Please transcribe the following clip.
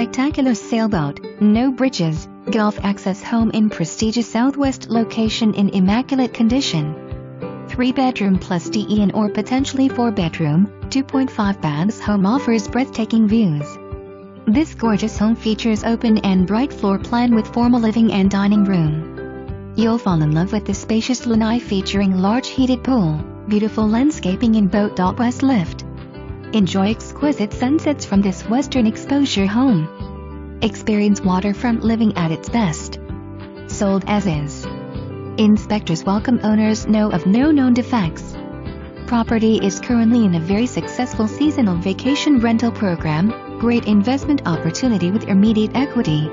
spectacular sailboat, no bridges, Gulf access home in prestigious southwest location in immaculate condition. 3 bedroom plus DEN or potentially 4 bedroom, 2.5 baths home offers breathtaking views. This gorgeous home features open and bright floor plan with formal living and dining room. You'll fall in love with the spacious lanai featuring large heated pool, beautiful landscaping in boat. West lift. Enjoy exquisite sunsets from this western exposure home. Experience waterfront living at its best. Sold as is. Inspectors welcome owners know of no known defects. Property is currently in a very successful seasonal vacation rental program, great investment opportunity with immediate equity.